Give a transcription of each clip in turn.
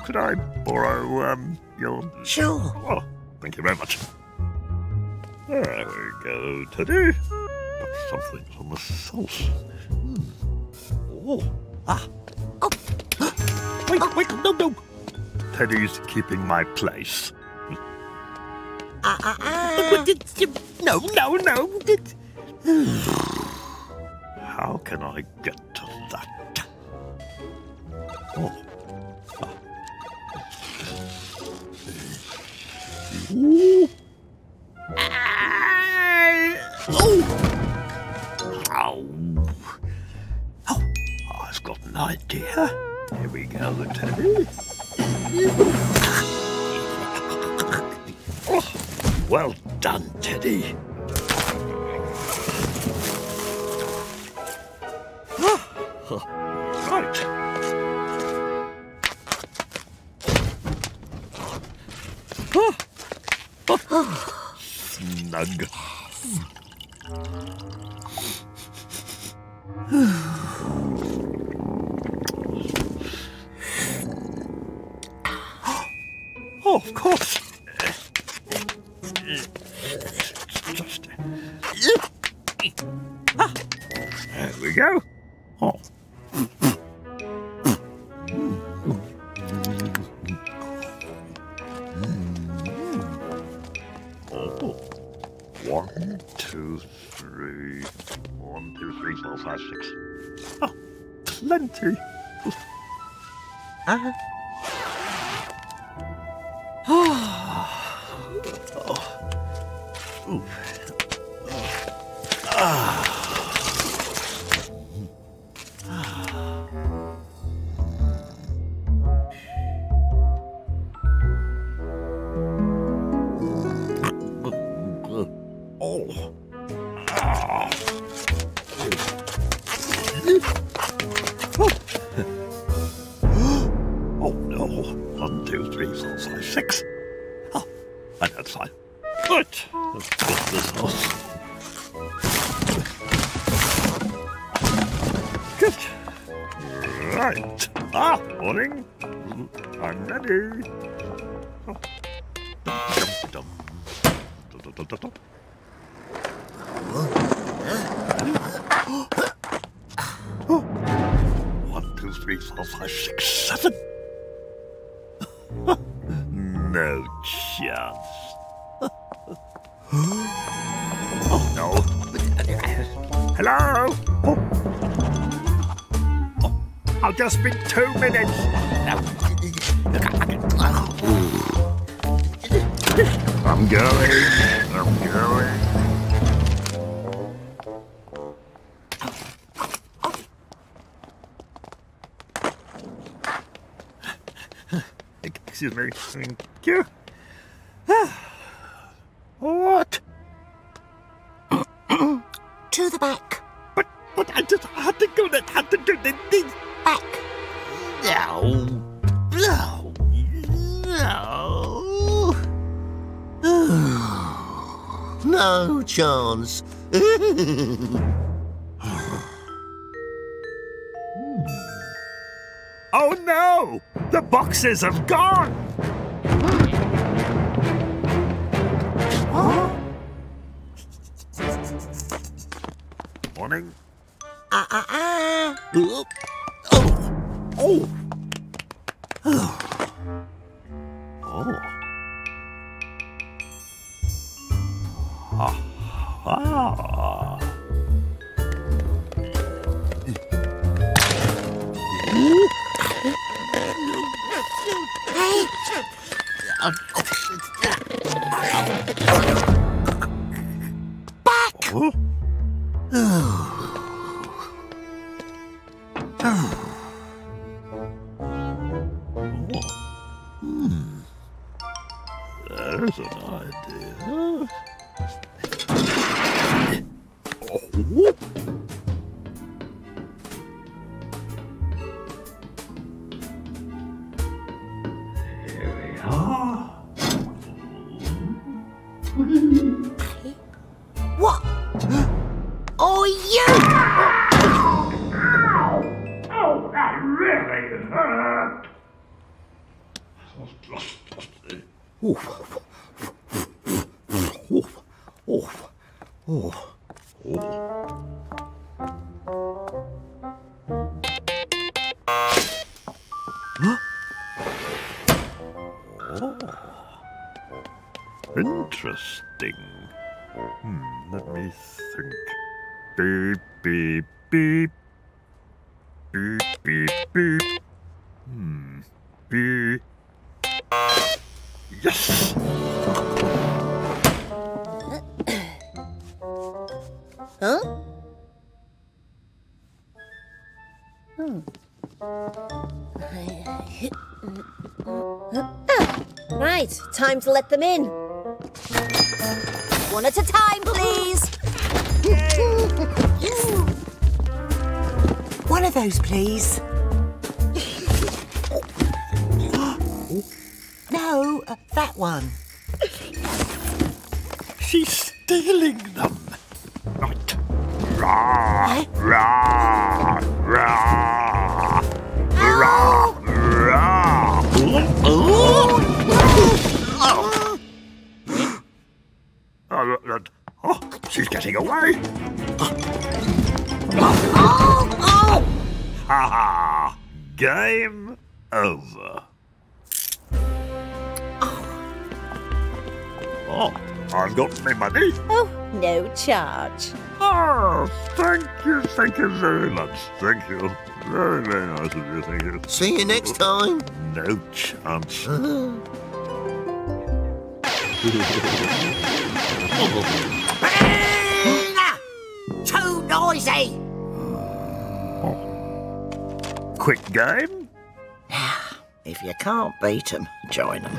could I borrow um, your... Sure. Oh, thank you very much. There we go, Teddy. Got something on the sauce. Mm. Oh, ah. Oh. wait, oh. wait, no, no. Teddy's keeping my place. Uh, uh, uh. No, no, no. How can I get to that? Oh. Ooh. Ah. Oh. Oh. Oh, I've got an idea. Here we go, Teddy. Oh, well done, Teddy. Ugh. One, two, three, four, five, six, seven. no chance. oh no. Hello? Oh. Oh, I'll just be two minutes. I'm going. I'm going. Excuse me. Thank you. The boxes have gone! Oh. Time to let them in. One at a time, please. One of those, please. Oh, I've got my money. Oh, no charge. Oh, thank you, thank you very much. Thank you. Very, very nice of you, thank you. See you next time. No chance. oh. Too noisy. Quick game? Ah, if you can't beat them, join them.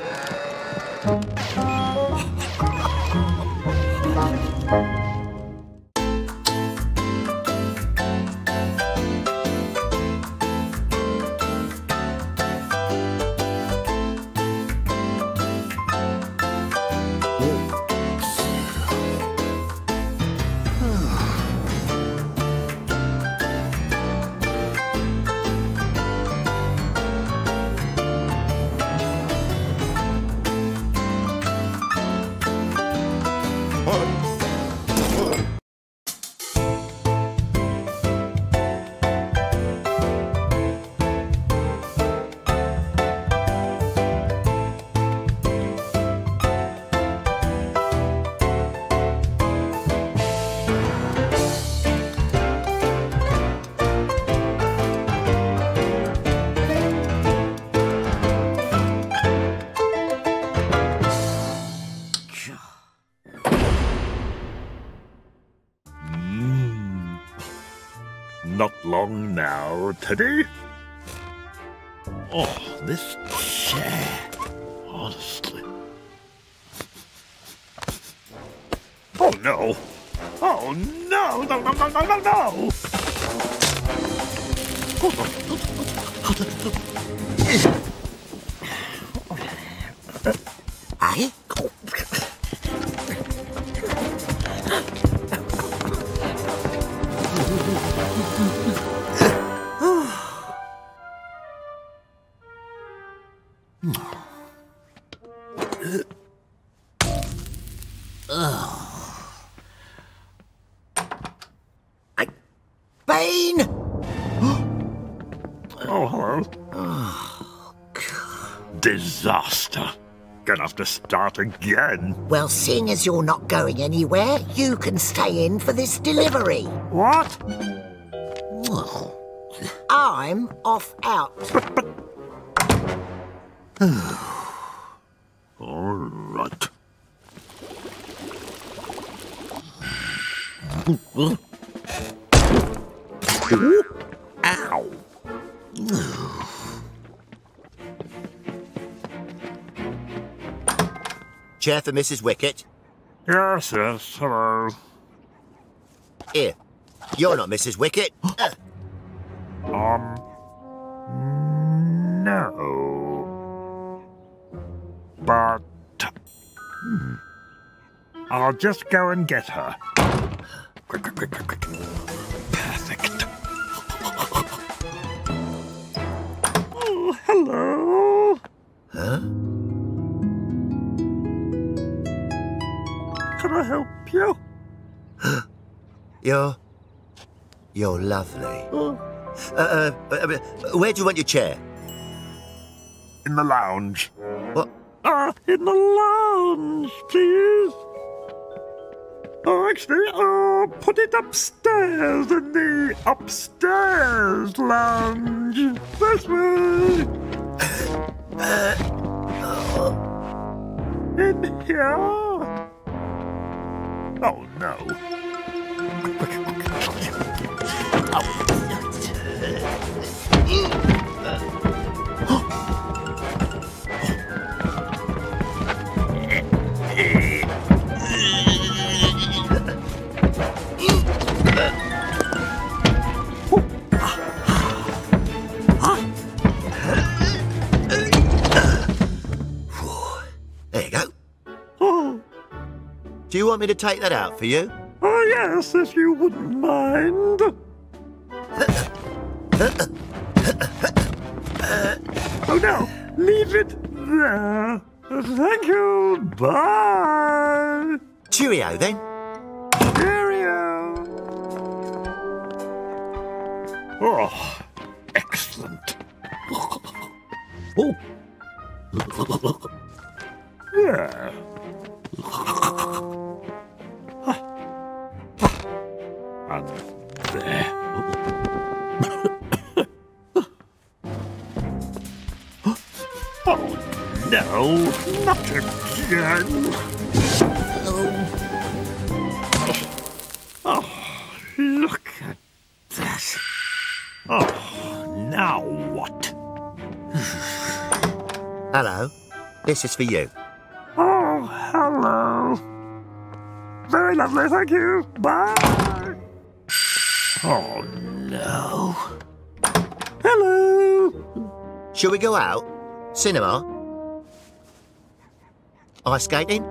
Now, to start again. Well, seeing as you're not going anywhere, you can stay in for this delivery. What? I'm off out. All Chair for Mrs. Wicket. Yes, yes, hello. Here. You're not Mrs. Wicket. Uh, Um, no. But. hmm, I'll just go and get her. Quick, quick, quick, quick, You're. You're lovely. Oh, Uh, uh, uh, where do you want your chair? in the lounge. What? Ah, in the lounge, please. Oh, actually, uh, put it upstairs in the upstairs lounge. This way. In here. Oh no. Do you want me to take that out for you? oh yes, if you wouldn't mind. There. Thank you. Bye. Cheerio then. Cheerio. Oh, excellent. Oh. Yeah. No, not again. Oh. oh, look at that. Oh, now what? Hello. This is for you. Oh, hello. Very lovely, thank you. Bye. Oh, no. Hello. Shall we go out? Cinema? Ice skating?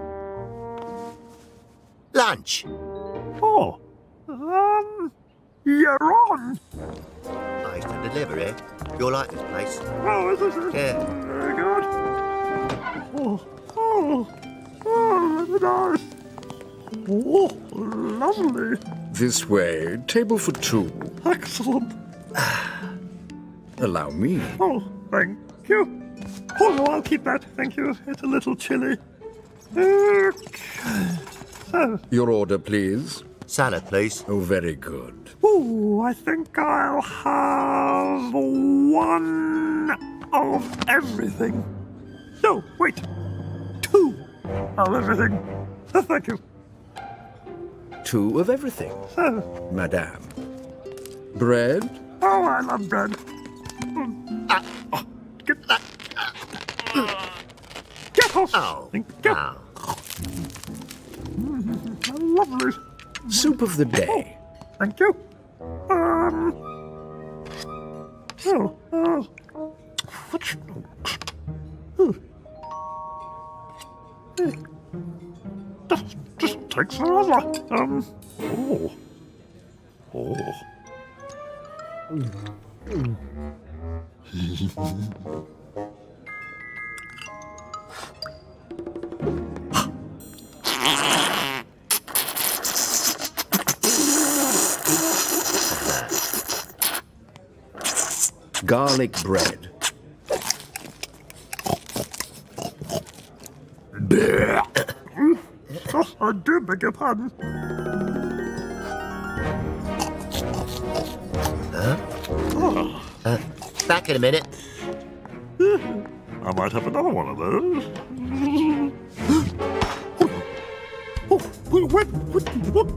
Lunch? Oh, um, you're on. I used to deliver here. You'll like this place. Oh, this is Yeah. very good. Oh, oh, oh, nice. Oh, lovely. This way. Table for two. Excellent. Allow me. Oh, thank you. Oh, no, I'll keep that. Thank you. It's a little chilly. Okay. So, Your order, please. Salad, please. Oh, very good. Oh, I think I'll have one of everything. No, wait. Two of everything. Uh, thank you. Two of everything, So, madame. Bread? Oh, I love bread. Mm. Ah. Oh, get that. Get off. Oh. Thank you. Oh. Lovely. Soup of the day. Thank you. Um. Oh, uh, which. Oh. Just, just takes forever. Um. Oh. Oh. Garlic bread. Oh, I do beg your pardon. Back in a minute. I might have another one of those. Wait, wait, wait, what?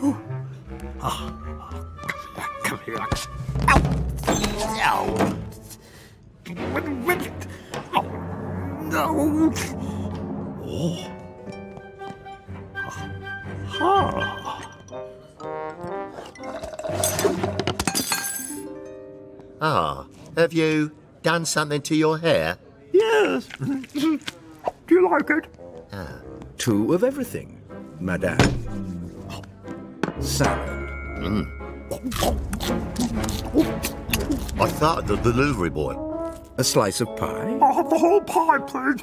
Oh. Ah, Come here. Ow! Ow! Wait, wait. Oh, no! Oh. Ah. Ah, have you done something to your hair? Yes. Do you like it? Two of everything, madame. Salad. Mm. I thought the delivery boy. A slice of pie. I'll have the whole pie, please.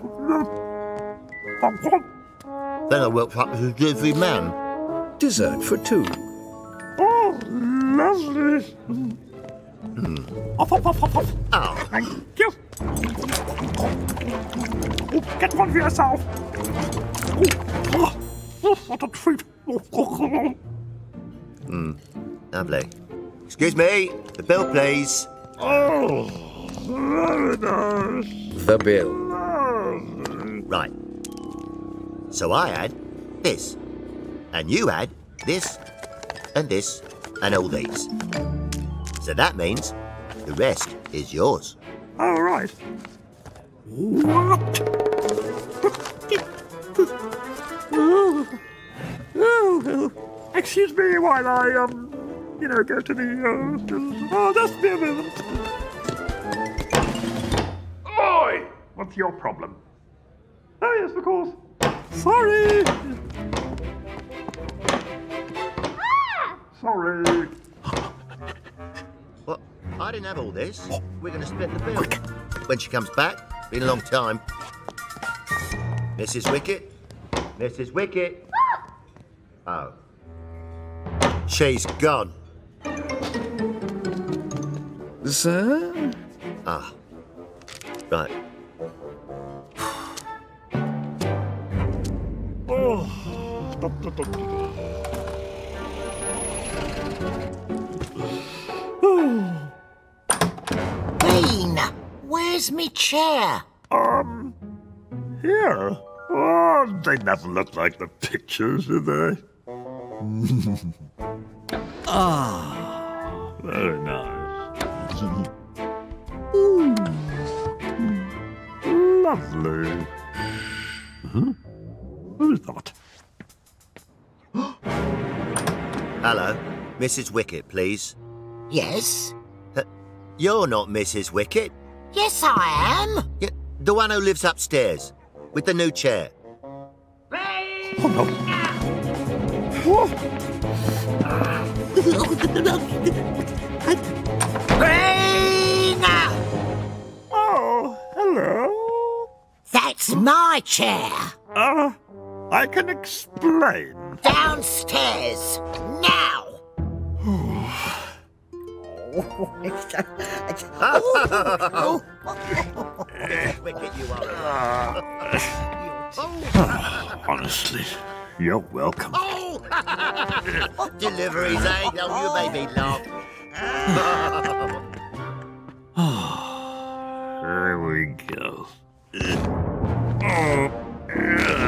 Then I woke up as a delivery man. Dessert for two. Oh, lovely. Hmm. Off. Oh, ah. Thank you. Oh, get one for yourself. Oh, oh, oh, what a treat. Oh, oh, oh. oh. Hmm. lovely. Excuse me, the bill, please. oh, very nice. The bill. Right. So I had this, and you had this, and this, and all these. So that means the rest is yours. All right. What? oh, excuse me while I, um, you know, go to the, uh, oh, a minute. Oi! What's your problem? Oh, yes, of course. Sorry. Sorry. Well, I didn't have all this. We're going to split the bill. When she comes back, been a long time. Mrs. Wicket? Mrs. Wicket? Oh. She's gone. Sir? Ah. Right. Oh. Bean, where's me chair? Um, here. Oh, they never look like the pictures, do they? ah, very nice. Ooh. Lovely. Huh? Who's that? Hello. Mrs. Wicket, please. Yes? You're not Mrs. Wicket. Yes, I am. you the one who lives upstairs with the new chair. Oh, no. Oh, hello. That's my chair. Uh, I can explain. Downstairs. Now. Wicket, you are. Honestly, you're welcome. Oh! Deliveries, eh? Oh, you made me laugh. Here we go.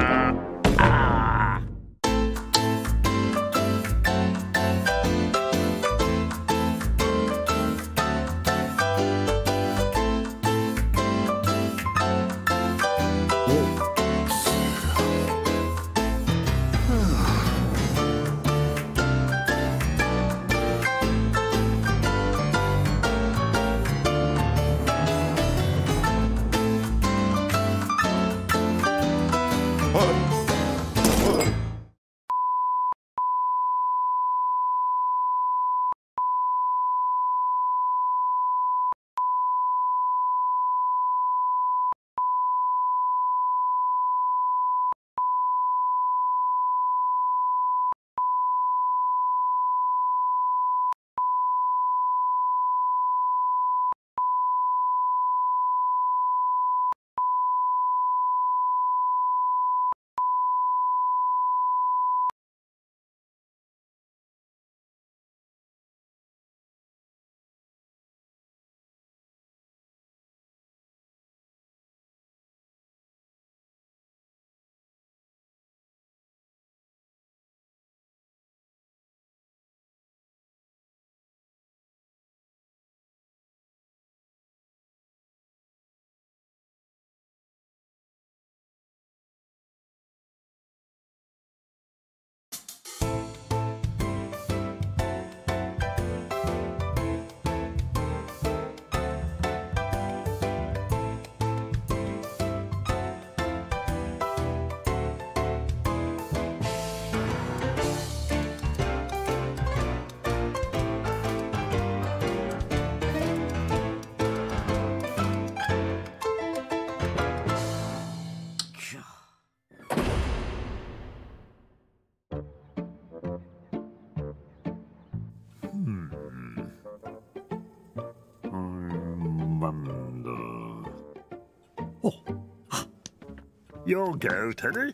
Your go, Teddy.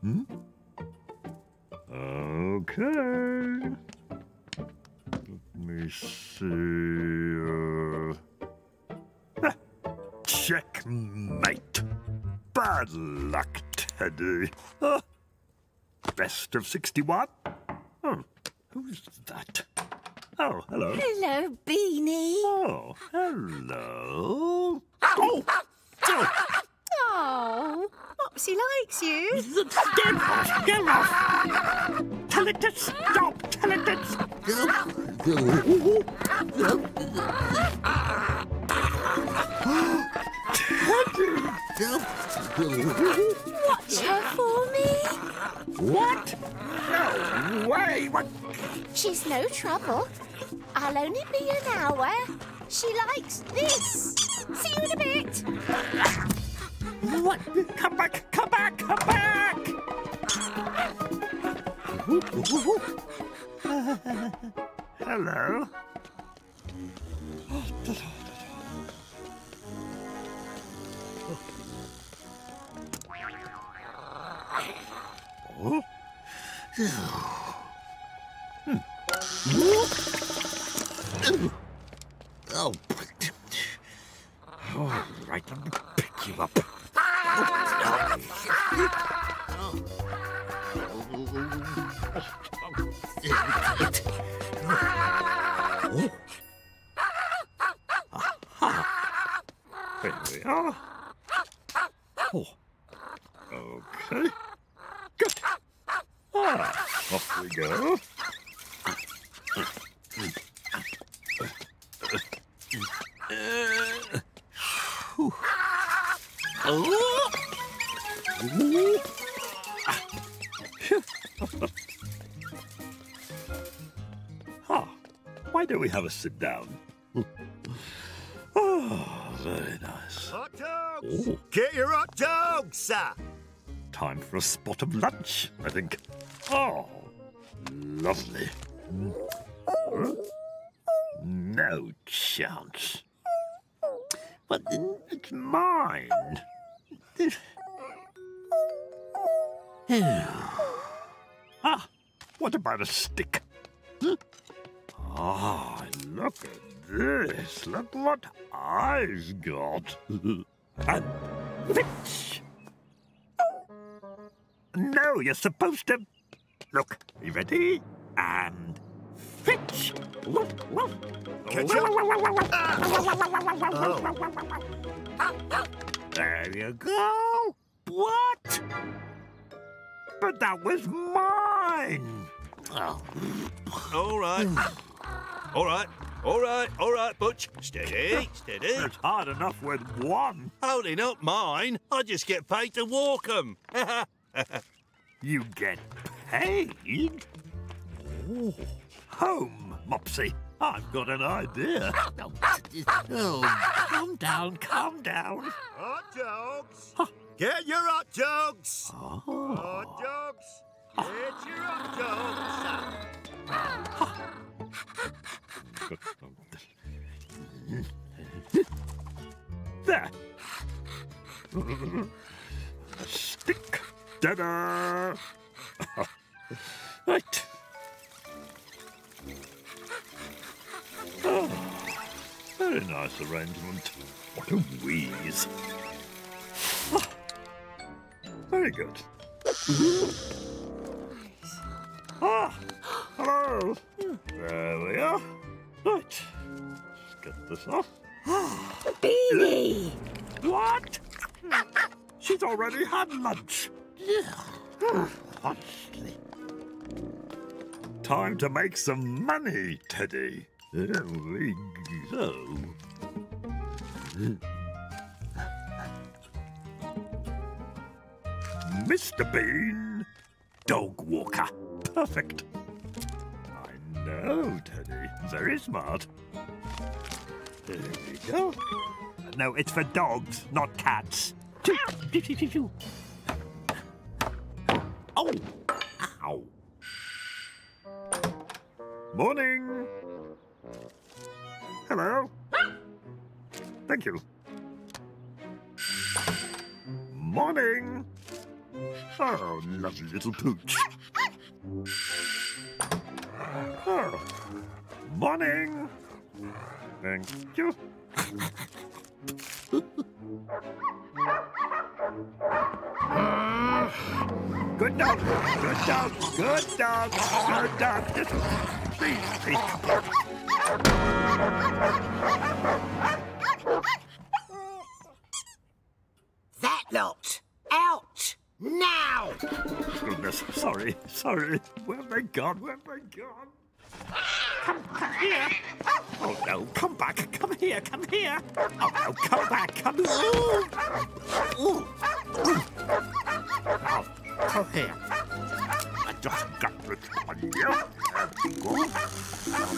Hmm? Okay. Let me see. Uh... ah, checkmate. Bad luck, Teddy. Ah, best of 61? Oh, who's that? Oh, hello. Hello, Beanie. Oh, hello. You. get off, get off. Tell it to stop, tell it to stop. Watch her for me. What? No way, what? She's no trouble. I'll only be an hour. She likes this. See you in a bit. What? Have a sit down? Oh, very nice. Hot dogs! Oh. Get your hot dogs, sir! Time for a spot of lunch, I think. Oh, lovely. No chance. But it's mine. ah, what about a stick? Ah, look at this. Look what I've got. and fitch. No, you're supposed to. Look, you ready? And fitch. Woof, woof. Catch up. There you go. What? But that was mine. Oh, All right. all right. All right. All right, Butch. Steady. Steady. it's hard enough with one. Holding up mine. I just get paid to walk 'em. You get paid? Oh, home, Mopsy. I've got an idea. Oh, calm down, calm down. Hot dogs! Get your hot dogs! Oh. Hot dogs! Get your dogs, sir! There. Stick. Ta-da! right. Oh, very nice arrangement. What a wheeze. Ah, very good. Ah, hello. There we are. Right. Let's get this off. Beanie. What? She's already had lunch. Honestly. Time to make some money, Teddy. There we go. Mr. Bean, dog walker. Perfect. I know, Teddy. Very smart. There we go. No, it's for dogs, not cats. Oh! Ow! Morning! Hello! Thank you. Morning. Oh, lovely little pooch. Morning. Thank you. Good dog, good dog, good dog, good dog. Just, please, please. That lot. Out. Now. Goodness, sorry, sorry. Where have they gone? Where have they gone? Come, come here. Oh no, come back. Come here, come here. Oh no, come back. Come here. Ooh. Ooh. Now, come here. I just got this on you. Good. Um,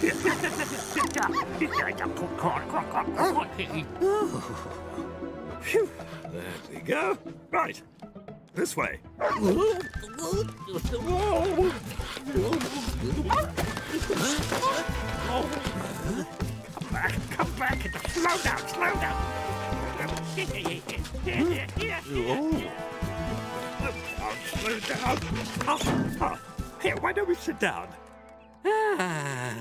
here, here, here, here, sit down. Sit down. Come, come, come, come, come. Phew. There we go. Right. This way. Come back, come back. Slow down, slow down. Oh. Slow down. Oh, oh. Here, why don't we sit down? Ah.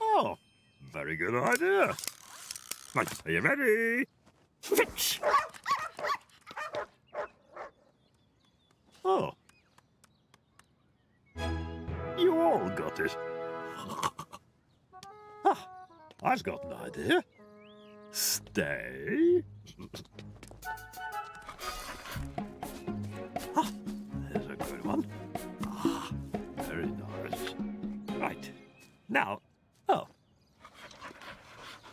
Oh, very good idea. Right, are you ready? Fitch! Oh. You all got it. ah, I've got an idea. Stay. ah, there's a good one. Ah, very nice. Right. Now.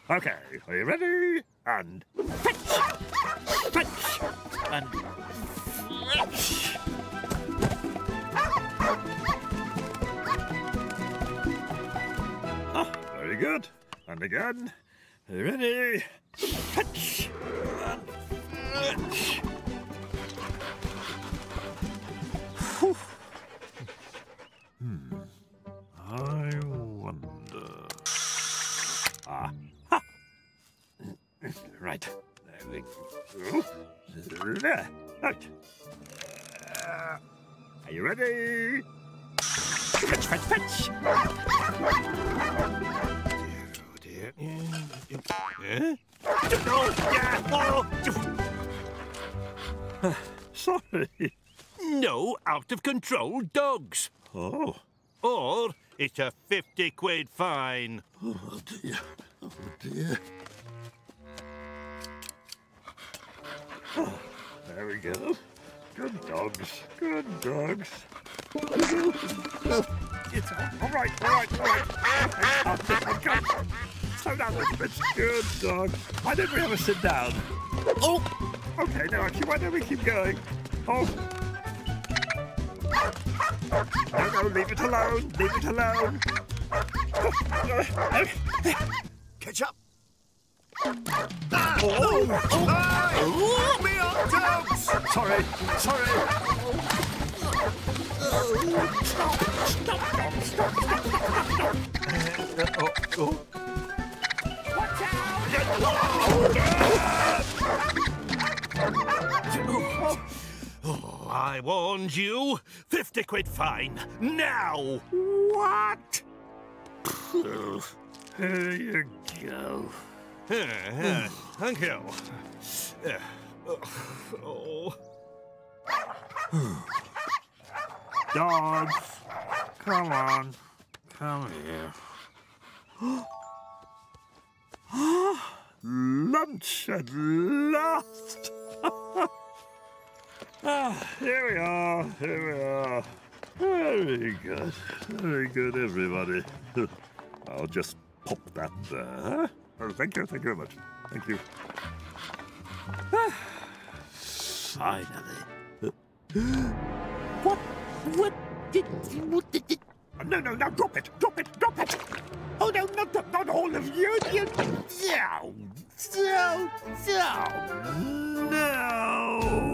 Okay, are you ready? And fetch! Fetch! And fetch! Ah, very good. And again. Are you ready? Fetch! And fetch! Whew. Hmm. I Right. There. Right. Uh, are you ready? Fetch, fetch, fetch! Oh dear. Eh? Oh, yeah. Oh. Sorry. No out of control dogs. Oh. Or it's a 50 quid fine. Oh dear. Oh dear. Oh, there we go. Good dogs. Good dogs. It's all, right, all right, all right. I'll and go. Slow down a little bit. Good dog. Why don't we have a sit down? Oh! Okay, now actually, why don't we keep going? Oh. No, no, leave it alone. Leave it alone. Catch up. Oh, oh, Me up, dogs! sorry, sorry. Stop, stop, stop, stop, stop. Uh, oh, oh. I warned you. 50 quid fine. Now. What? Here you go. Thank you. Dogs, come on. Come here. Lunch at last. ah, here we are. Here we are. Very good. Very good, everybody. I'll just pop that there. Oh, thank you. Thank you very much. Thank you. Ah, Finally. What? What did, what did, did? No, no, no, drop it, drop it, drop it! Oh, no, not, the, not all of you, you... No, no, no, no!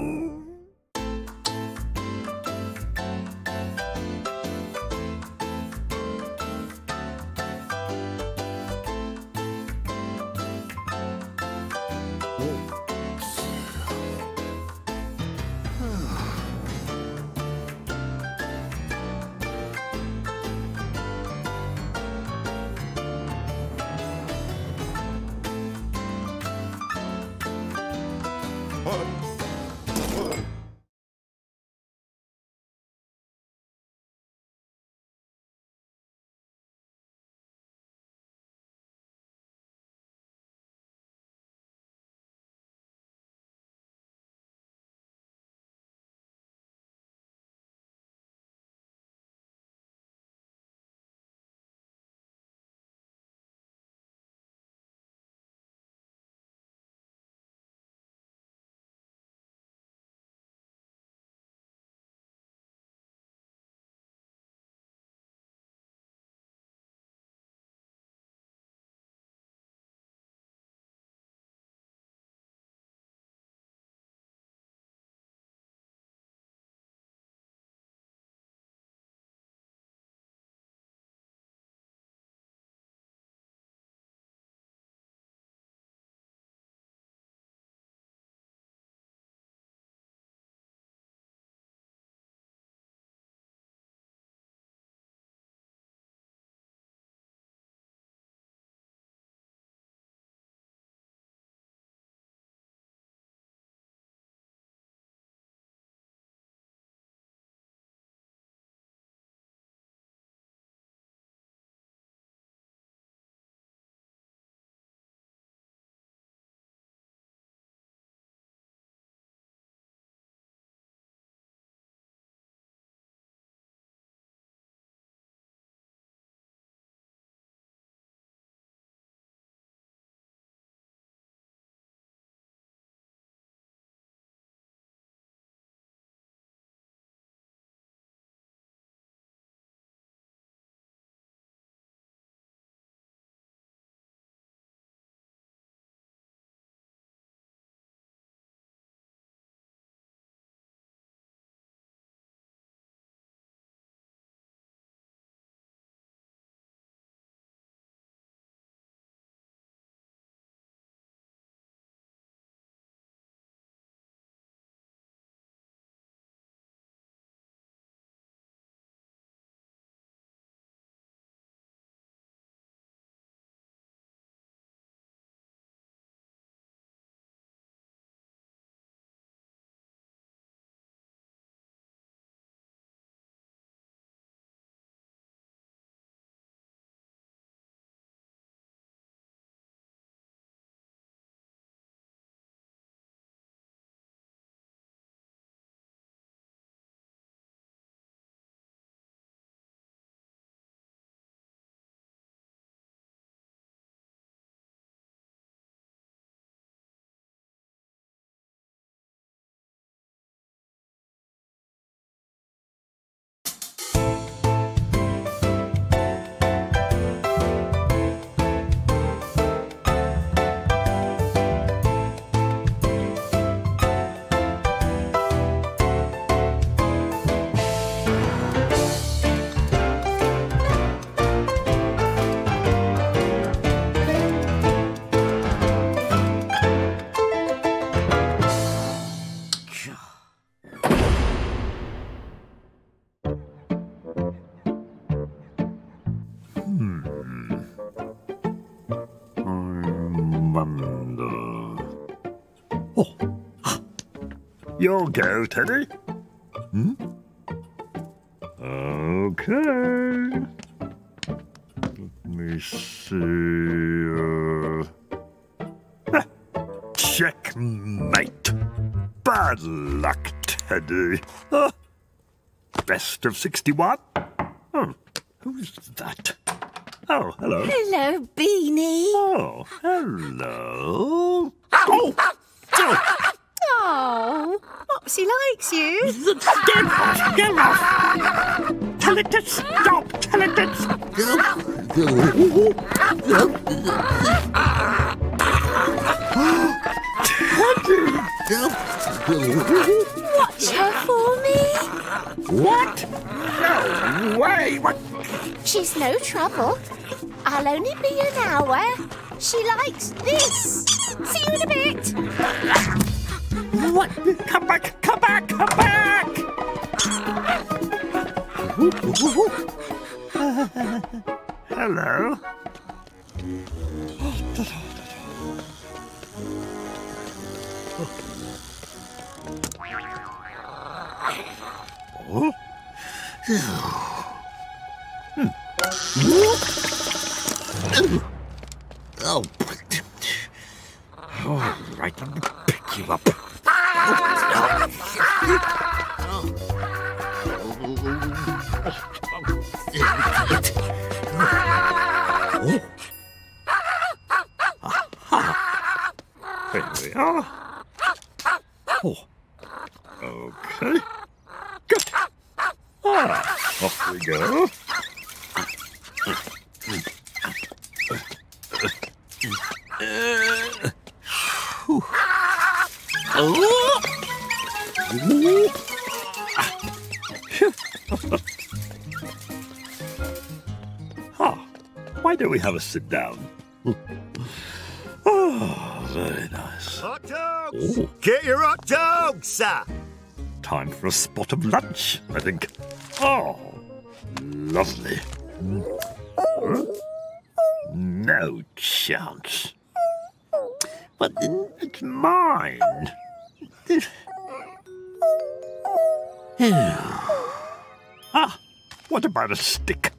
You'll go, Teddy. Hmm? Okay. Let me see. Uh... ah, checkmate. Bad luck, Teddy. Ah, best of 61? Oh, who's that? Oh, hello. Hello, Beanie. Oh, hello. Oh! oh. Oh, Mopsy likes you. Get off! Get off! Tell it to stop! Tell it to Watch her for me. What? No way! What? She's no trouble. I'll only be an hour. She likes this. See you in a bit. What? Come back! Come back! Hello. Oh. Ooh. Ah, why don't we have a sit down? Oh, very nice. Hot dogs! Oh. Get your hot dogs, sir! Time for a spot of lunch, I think. Oh, lovely. Huh? No chance. But it's mine. Ah, what about a stick?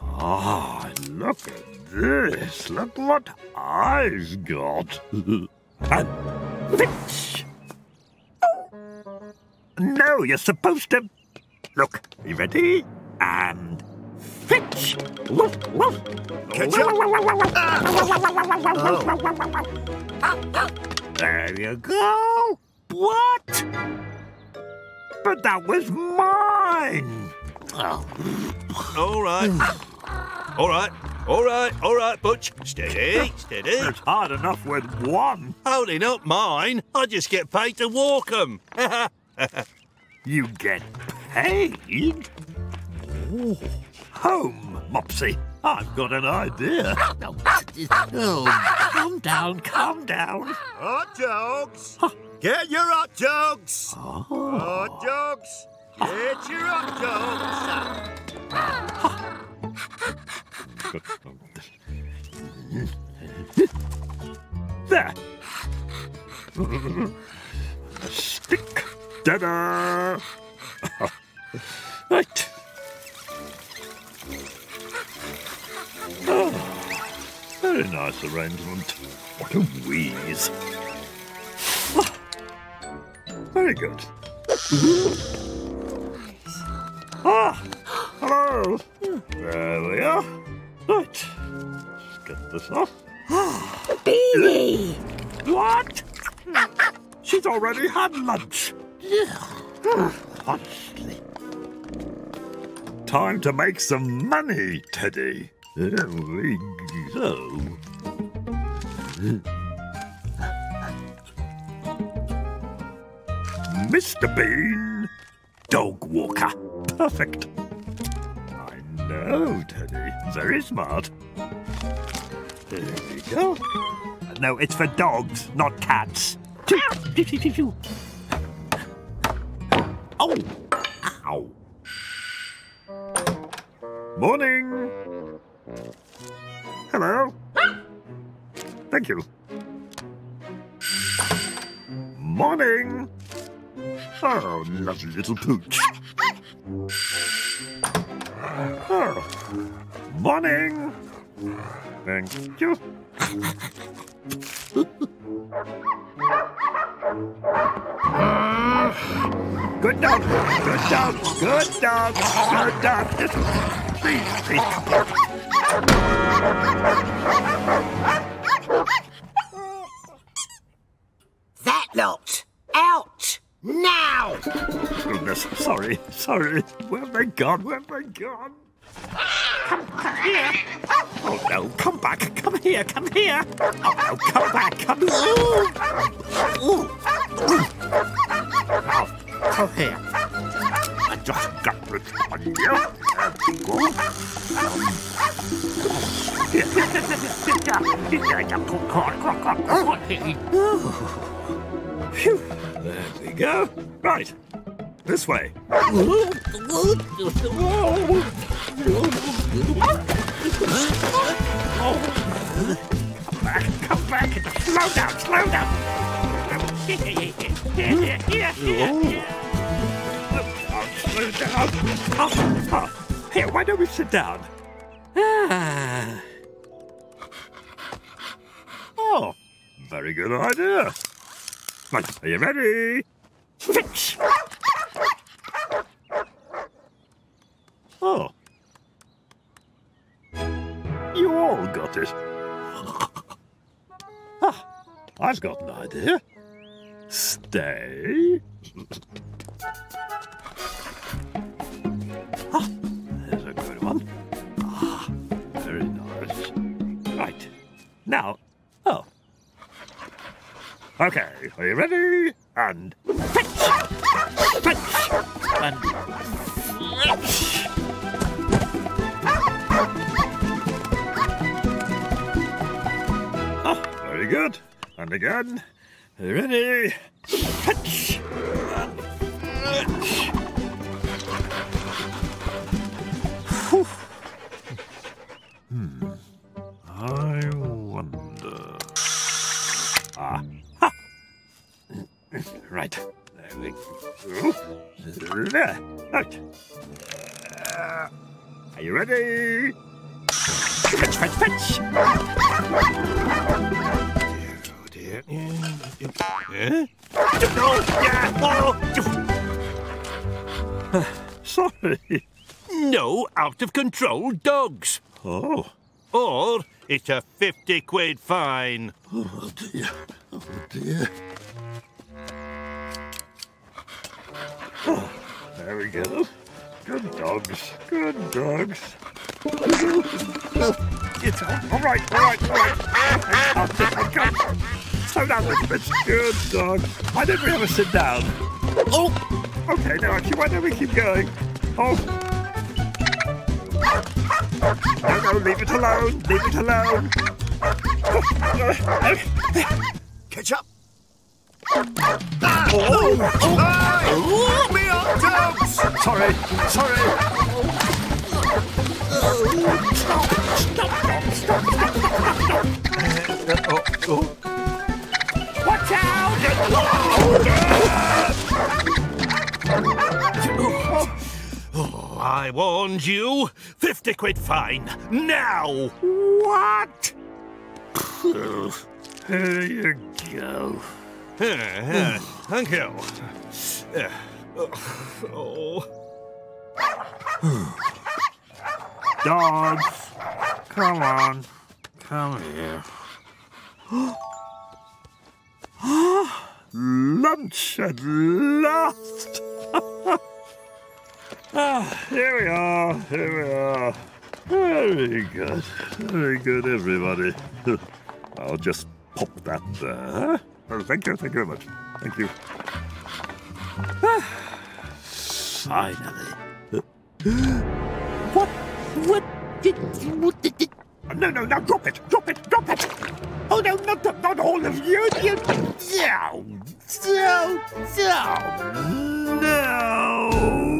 Ah, look at this. Look what I've got. and fitch. No, you're supposed to. Look, you ready? And fitch. Woof, woof. Catch up. There you go. What? But that was mine. Oh. All right. all right. All right. All right, Butch. Steady. Steady. It's hard enough with one. Holding up mine. I just get paid to walk 'em. You get paid? Oh. Home, Mopsy. I've got an idea. Oh, calm down, calm down. Hot dogs! Get your hot dogs! Ah. Hot dogs! Get your hot dogs! There. Stick. Ta-da! right. Oh, very nice arrangement. What a wheeze. Very good. Ah, hello. There we are. Right. Let's get this off. Beanie! What? She's already had lunch. Honestly. Time to make some money, Teddy. There we go. Mr. Bean, dog walker. Perfect. I know, Teddy. Very smart. There we go. No, it's for dogs, not cats. Oh! Ow! Morning! Oh, lovely little pooch. Oh, morning. Thank you. Ah. Good dog, good dog, good dog, good dog. Please, please Where have they gone? Where have they gone? Come, come here. Oh no, come back. Come here, come here. Oh no, come back, come here. Oh. Ooh. Oh, come here. I just got rid of you. There we go. Right, this way. Come back, come back. Slow down, slow down. Slow down. Oh, oh. Here, why don't we sit down? Ah. Oh, very good idea. Right, are you ready? Fix! Oh. You all got it. ah, I've got an idea. Stay. ah, there's a good one. Ah, very nice. Right. Now, oh. Okay, are you ready? And fetch! Fetch! And fetch! Ah, very good. And again. Ready? Whew. Hmm. I wonder. Ah. Right. Right. Uh, are you ready? Fetch, fetch, fetch! Oh dear. Eh? No! Yeah! Oh! Sorry. No out of control dogs. Oh. Or it's a 50 quid fine. Oh dear. Oh dear. Oh, there we go. Good dogs. Good dogs. Oh, it's all, right, all right, all right. I'll sit, I'll. Slow down a little bit. Good dog. Why don't we have a sit down? Oh, okay. Now, actually, why don't we keep going? Oh. No, no, leave it alone. Leave it alone. Catch up. Oh, oh, Sorry, sorry. Stop, stop, stop, stop, stop, stop. Watch Oh, I warned you. 50 quid fine. Now. What? Here you go. Thank you. Uh, oh. Dogs, come on. Come here. Lunch at last. ah, here we are. Here we are. Very good. Very good, everybody. I'll just pop that there. Thank you. Thank you very much. Thank you. Ah, Finally. What? What did what did, did No, no, no, drop it, drop it, drop it! Oh no, not, not, not all of you! you no, no, no, no!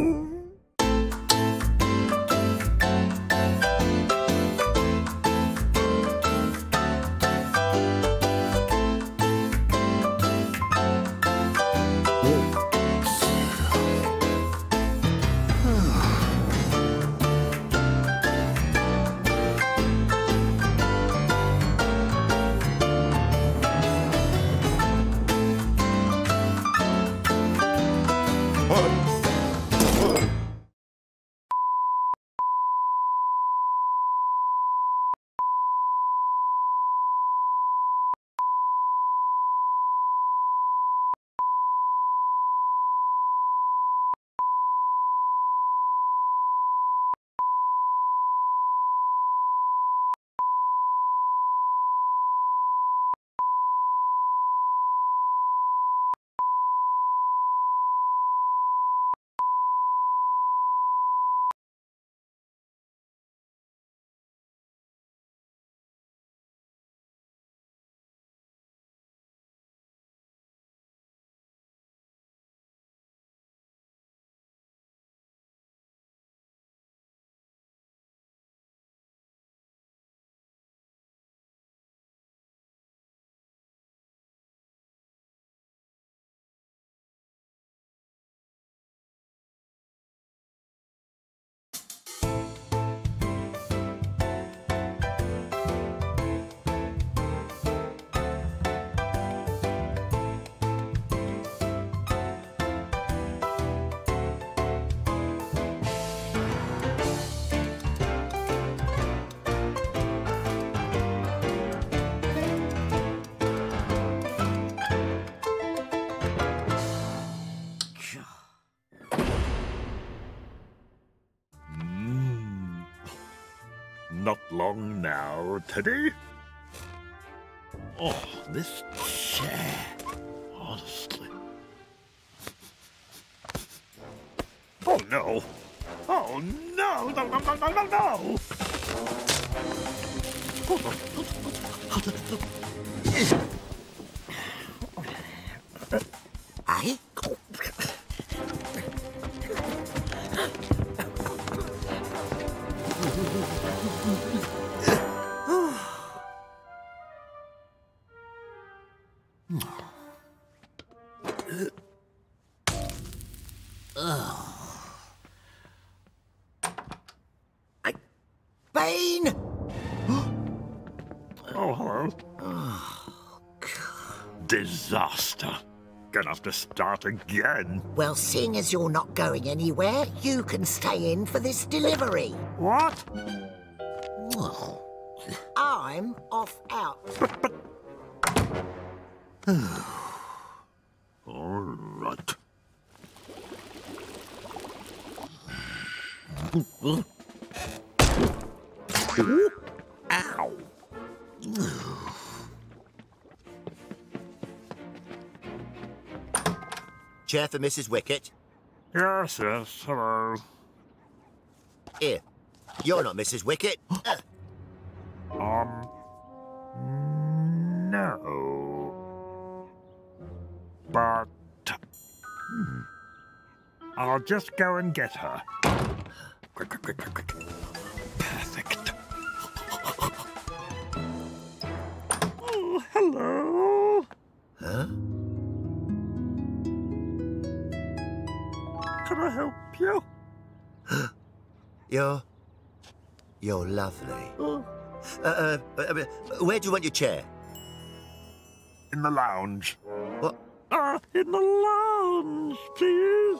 Not long now, Teddy. Oh, this chair. Honestly. Oh no! Oh no! No, no, no, no, no, no! Have to start again. Well, seeing as you're not going anywhere, you can stay in for this delivery. What? I'm off out. All Chair for Mrs. Wicket. Yes, yes, hello. Here. You're not Mrs. Wicket. Uh, Um, no. But, hmm, I'll just go and get her. Quick, quick, quick, quick, quick. You're... You're lovely. Oh, Uh, uh, uh, where do you want your chair? in the lounge. What? Ah, in the lounge, please.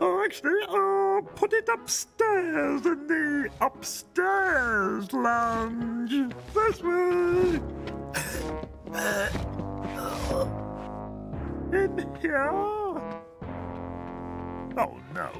Oh, actually, uh, put it upstairs in the upstairs lounge. This way. In here. Oh, no.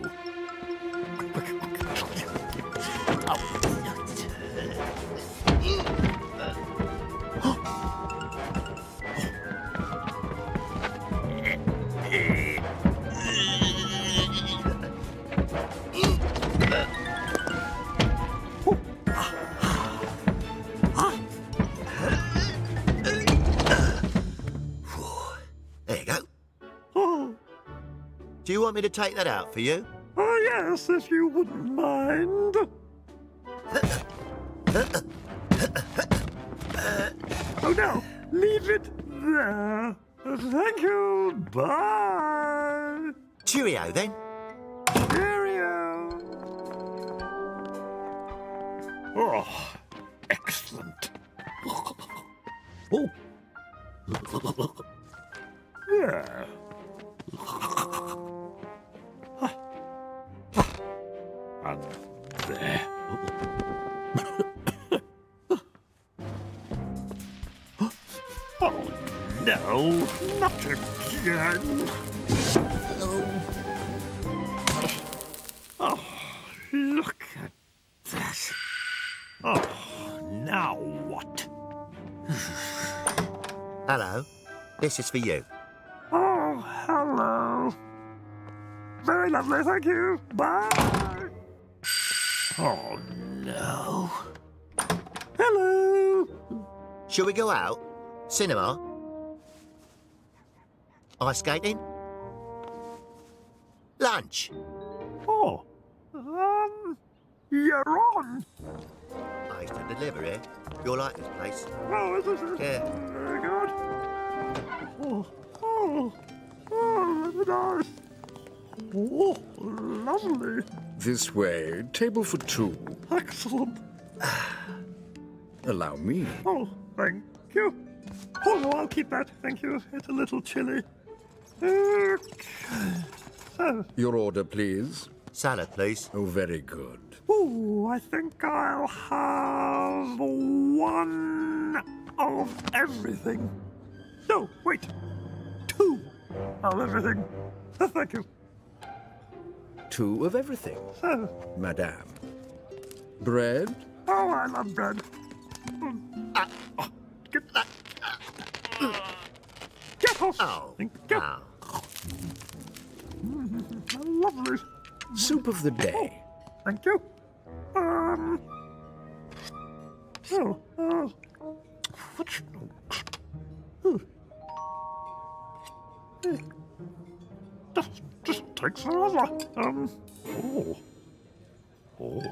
Do you want me to take that out for you? oh, yes, if you wouldn't mind. Oh, no, leave it there. Thank you. Bye. Cheerio, then. Cheerio. Oh, excellent. Oh. Yeah. No, not again. Oh, look at that. Oh, now what? Hello. This is for you. Oh, hello. Very lovely, thank you. Bye. Oh, no. Hello. Shall we go out? Cinema? Ice skating? Lunch? Oh, um, you're on. I used to deliver here. You'll like this place. Oh, is this is Yeah. very good. Oh, oh, oh, that's nice. Oh, lovely. This way. Table for two. Excellent. Allow me. Oh, thank you. Oh, no, I'll keep that. Thank you. It's a little chilly. Okay. So, Your order, please. Salad, please. Oh, very good. ooh, I think I'll have one of everything. No, wait. Two of everything. Uh, thank you. Two of everything, So, madame. Bread? oh, I love bread. Mm. Ah, Oh, get that. Get off. Oh. Thank you. Oh. Lovely. Soup of the day. Thank you. Um. Oh, uh, what's. Oh. Eh. Just, just takes forever. Um. Oh. Oh.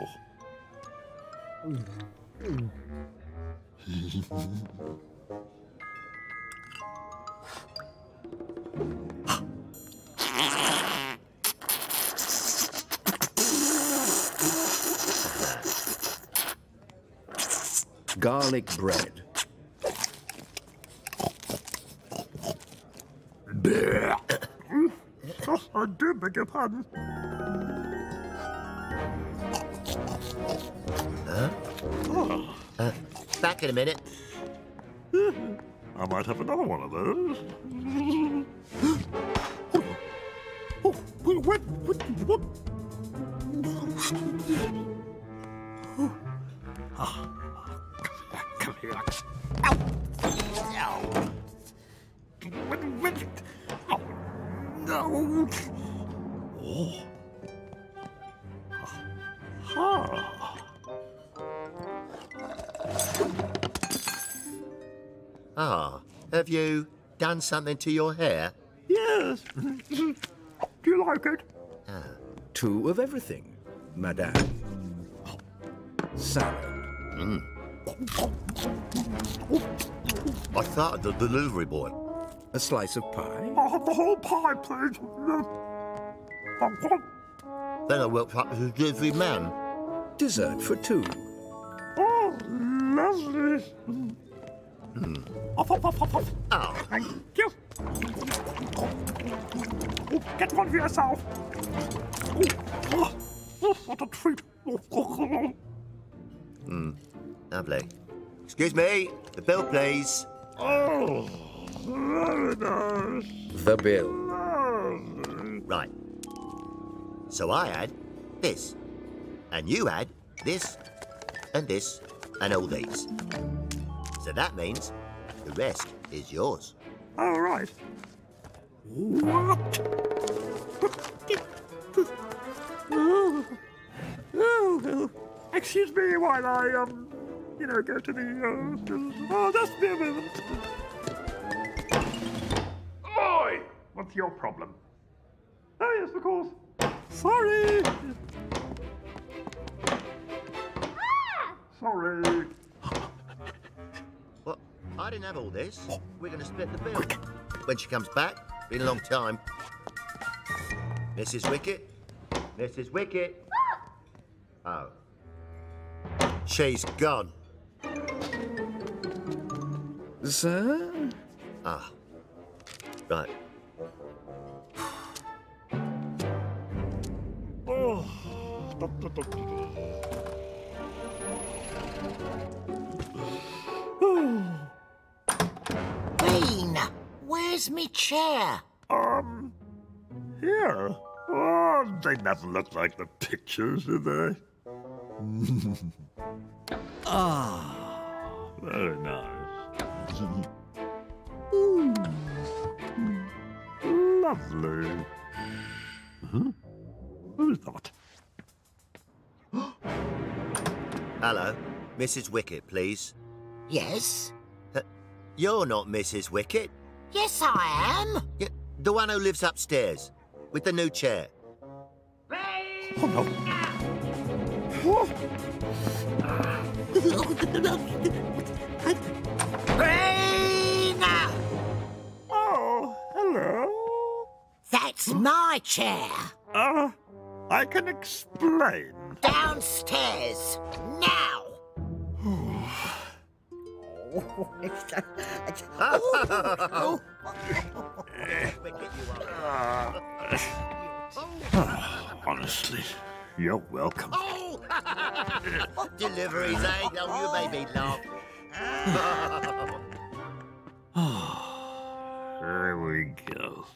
Garlic bread. Oh, I do beg your pardon. Back in a minute. I might have another one of those. oh, wait, what, what, what? Ah, come here. Ow! Ow! What, what? Oh, no! Oh. Ah. Ah, have you done something to your hair? Yes. Do you like it? Ah. Two of everything, madame. Salad. I thought the delivery boy. A slice of pie. I'll have the whole pie, please. Oh. Then I woke up as a delivery man. Dessert for two. Oh, lovely. Off, off, off, off, off. Oh, Thank you. Oh, get one for yourself. Oh, oh, oh, what a treat. Oh, oh, oh. Lovely. Excuse me, the bill, please. oh, very nice. The bill. Right. So I had this, and you had this, and this, and all these. So that means the rest is yours. All right. What? Oh, oh, excuse me while I, um, you know, go to the, uh, oh, just be a moment. Oi! What's your problem? Oh, yes, of course. Sorry. Sorry. What? I didn't have all this. We're going to split the bill. When she comes back, been a long time. Mrs. Wicket? Mrs. Wicket? Oh. She's gone. Sir? Ah. Right. Oh, Bean, where's me chair? Um, here. Oh, they never look like the pictures, do they? ah, very nice. Ooh. Hmm. Lovely. Huh? Who's that? Hello, Mrs. Wicket, please. Yes? Uh, you're not Mrs. Wicket. Yes, I am. Y the one who lives upstairs with the new chair. Oh, no. Bean! Oh, hello. That's my chair. Uh, I can explain. Downstairs. Now. Honestly, you're welcome. Oh. Deliveries, eh? Oh, you made me laugh. Ah. Ah. There we go.